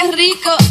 qué rico.